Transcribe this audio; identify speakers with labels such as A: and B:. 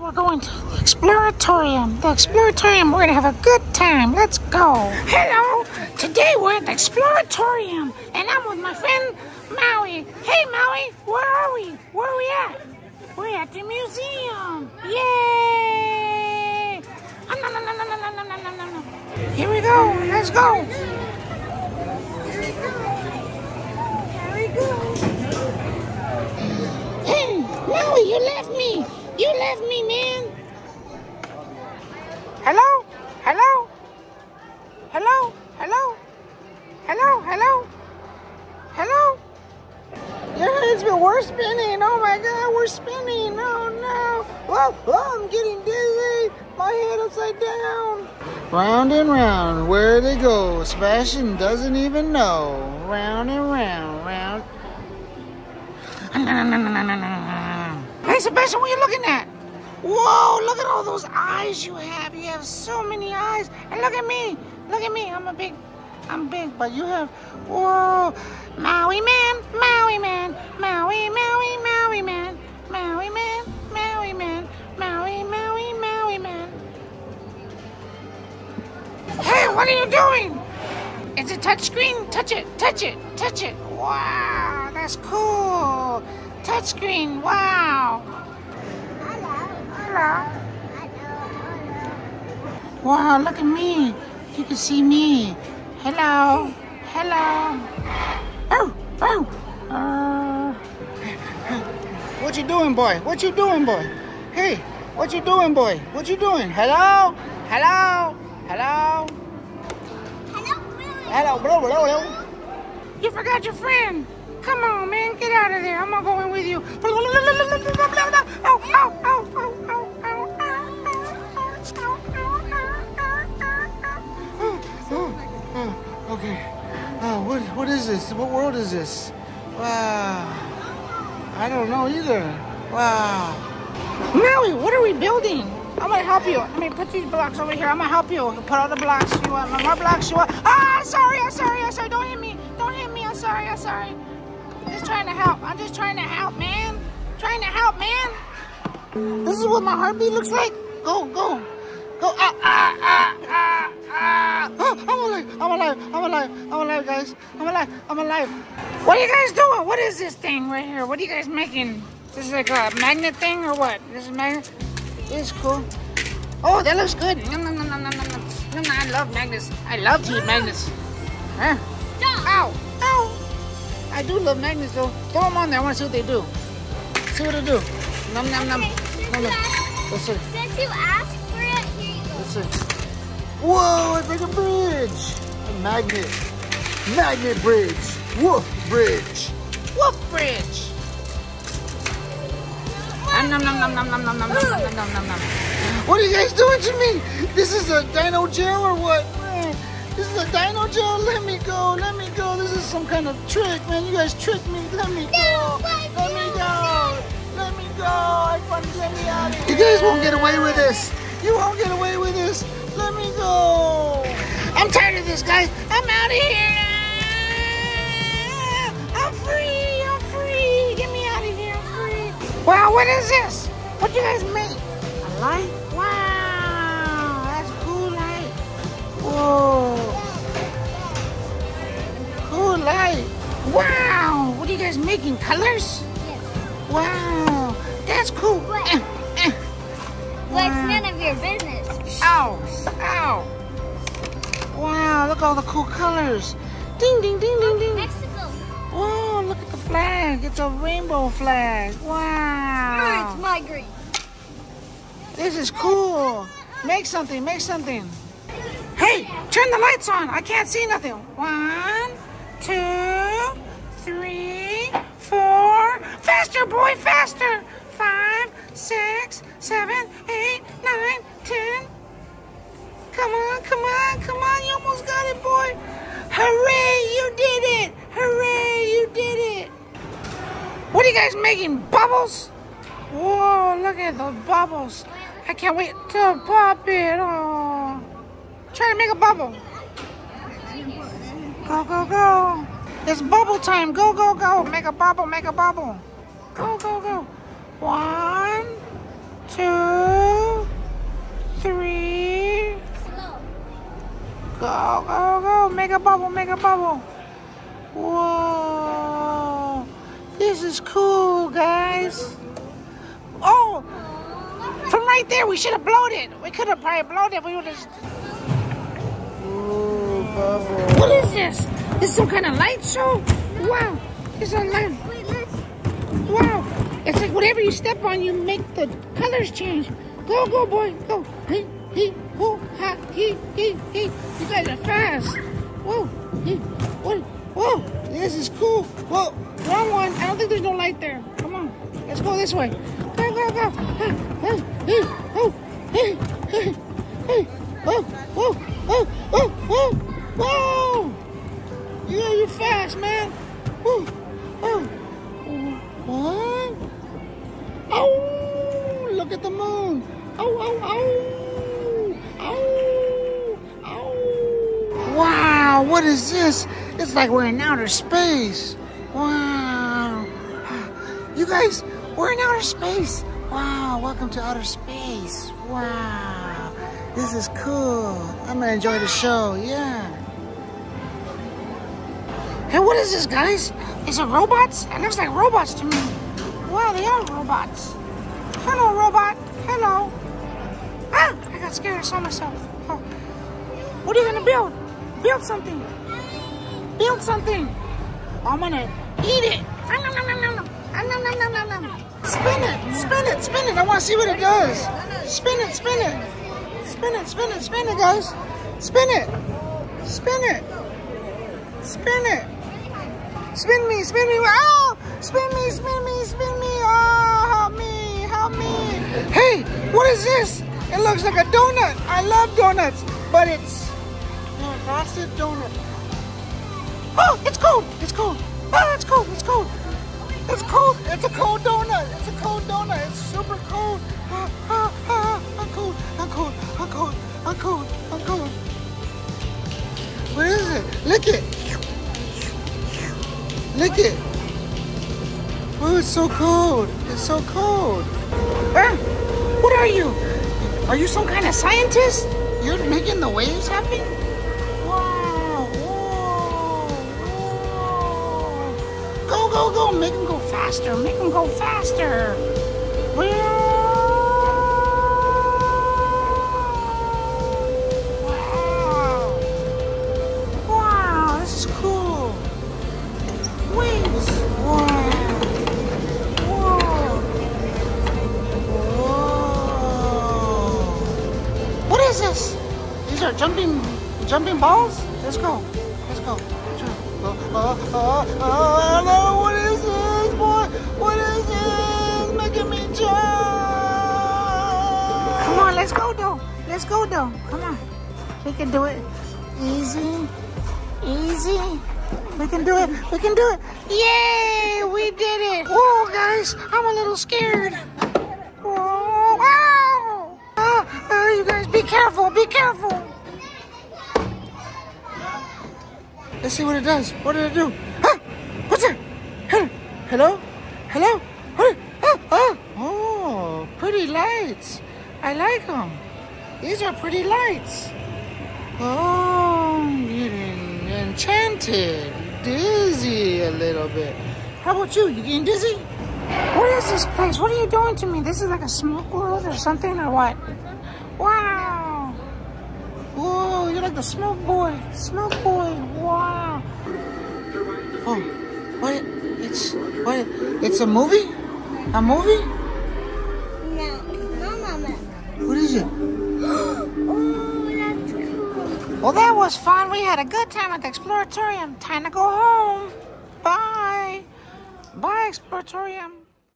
A: we're going to the Exploratorium. The Exploratorium, we're gonna have a good time. Let's go. Hello. Today we're at the Exploratorium, and I'm with my friend Maui. Hey, Maui, where are we? Where are we at? We're at the museum. Yay! Ah, no, no, no, no, no, no, no, no, no. Here we go. Let's go. Here we go. Here we go. Hey, Maui, you left me. You me, man. Hello? Hello? Hello? Hello? Hello? Hello? Hello? Your head's been we're spinning. Oh my god, we're spinning. Oh no. Oh, oh, I'm getting dizzy. My head upside down. Round and round, where they go. Sebastian doesn't even know. Round and round, round. Hey Sebastian, what are you looking at? Whoa, look at all those eyes you have. You have so many eyes. And look at me. Look at me. I'm a big, I'm big, but you have, whoa. Maui man, Maui man, Maui, Maui, Maui man, Maui man, Maui man, Maui, Maui, Maui man. Hey, what are you doing? It's a touch screen. Touch it, touch it, touch it. Wow, that's cool. Touch screen, wow. Hello. Wow, look at me. You can see me. Hello. Hello. Oh, oh. Uh, what you doing, boy? What you doing, boy? Hey, what you doing, boy? What you doing? Hello? Hello? Hello? Hello, bro, bro, bro. You forgot your friend. Come on, man, get out of there. I'm not going with you. Oh, oh, oh, oh, okay. Oh, what, what is this? What world is this? Wow. I don't know either. Wow. Maui, what are we building? I'm gonna help you. Let me put these blocks over here. I'm gonna help you. Put all the blocks. You want more blocks? You want? Ah, sorry, I'm sorry, I'm sorry. Don't hit me. Don't hit me. I'm sorry, I'm sorry. I'm just trying to help. I'm just trying to help, man. Trying to help, man. This is what my heartbeat looks like. Go, go, go. Ah, ah, ah, ah, ah. Oh, I'm alive. I'm alive. I'm alive. I'm alive, guys. I'm alive. I'm alive. What are you guys doing? What is this thing right here? What are you guys making? This is like a magnet thing or what? This is magnet. This is cool. Oh, that looks good. Nom, nom, nom, nom, nom, nom, I love magnets. I love to eat magnets. Huh?
B: Stop.
A: Ow! Ow! I do love magnets though. Throw them on there. I want to see what they do. See what they do. Nom nom nom.
B: Okay, since
A: Nom
B: you
A: nom.
B: asked-
A: Let's see.
B: Since you asked for it, here you go.
A: Let's see. Whoa! It's like a bridge. A magnet. Magnet bridge. Woof bridge. Woof bridge. Nom nom nom nom nom nom nom nom nom nom nom nom nom. What are you guys doing to me? This is a dino gel or what? This is a dino gel. Let me go. Let me go. This is some kind of trick, man. You guys tricked me. Let me go.
B: let
A: me go. Let me go. I want to let me out of here. You guys won't get away with this. You won't get away with this. Guys. I'm out of here. I'm free. I'm free. Get me out of here. I'm free. Wow, what is this? What you guys make? A light? Wow, that's cool light. Whoa. Cool light. Wow, what are you guys making? Colors?
B: Yes.
A: Wow, that's cool.
B: What?
A: Eh, eh.
B: Well, it's none of your business.
A: Ow! Ow! Wow, look at all the cool colors. Ding, ding, ding, ding, ding.
B: Mexico.
A: Whoa, look at the flag. It's a rainbow flag. Wow.
B: It's my green.
A: This is cool. Make something, make something. Hey, turn the lights on. I can't see nothing. One, two, three, four. Faster, boy, faster. Five, six, seven, you guys making bubbles? Whoa, look at the bubbles. I can't wait to pop it. Oh, try to make a bubble. Go, go, go. It's bubble time. Go, go, go. Make a bubble, make a bubble. Go, go, go. One, two, three. Go, go, go. Make a bubble, make a bubble. Whoa. Is cool, guys. Oh, from right there, we should have blown it. We could have probably blown it. We would have. What is this? This is some kind of light show? Wow. It's a light. Wow. It's like whatever you step on, you make the colors change. Go, go, boy. Go. He, he, who, ha, he, he, he. You guys are fast. Whoa. He, what? Whoa. This is cool. Whoa. Wrong one. I don't think there's no light there. Come on. Let's go this way. Go, go, go. Hey, hey, oh, hey, hey, hey. Oh, oh, oh, oh, oh. Whoa. Yeah, you're fast, man. Woo. Oh. What? Oh, look at the moon. Oh, oh, oh. Oh, oh. Wow, what is this? It's like we're in outer space. Wow. You guys, we're in outer space. Wow, welcome to outer space. Wow. This is cool. I'm gonna enjoy the show. Yeah. Hey, what is this, guys? Is it robots? It looks like robots to me. Wow, they are robots. Hello, robot. Hello. Ah, I got scared. I saw myself. Oh. What are you gonna build? Build something. Build something. I'm gonna eat it. Spin it, spin it, spin it. I want to see what it does. Spin it, spin it. Spin it, spin it, spin it, guys. Spin it. Spin it. Spin it. Spin me, spin me. Oh! Spin me, spin me, spin me. Oh, help me, help me. Hey, what is this? It looks like a donut. I love donuts, but it's a frosted donut. Oh, it's cold. It's cold. Oh, it's cold. It's cold. It's cold. It's a cold donut. It's a cold donut. It's super cold. Ah, ah, ah, I'm cold. I'm cold. I'm cold. I'm cold. I'm cold. What is it? Lick it. Lick it. Oh, it's so cold. It's so cold. Ah, what are you? Are you some kind of scientist? You're making the waves happen? Go, go. Make them go faster. Make them go faster. Wow. Wow, this is cool. Wings. Wow. Whoa. Whoa. What is this? These are jumping jumping balls? Let's go. Oh, oh, oh, oh, no, what is this, boy? What is this? Making me jump. Come on, let's go, though. Let's go, though. Come on. We can do it. Easy. Easy. We can do it. We can do it. Yay! We did it. Whoa, guys. I'm a little scared. Whoa. Wow. Ah, ah, you guys, be careful. Be careful. Let's see what it does. What did it do? Huh? What's that? Hello? Hello? What? Oh, oh. oh, pretty lights. I like them. These are pretty lights. Oh, getting enchanted, dizzy a little bit. How about you? You getting dizzy? What is this place? What are you doing to me? This is like a smoke world or something or what? Wow. Whoa, you're like the smoke boy. Smoke boy. Wow. Oh, what? It's what? It's a movie? A movie?
B: No, no, mama.
A: What is it?
B: Oh, that's cool.
A: Well, that was fun. We had a good time at the Exploratorium. Time to go home. Bye. Bye, Exploratorium.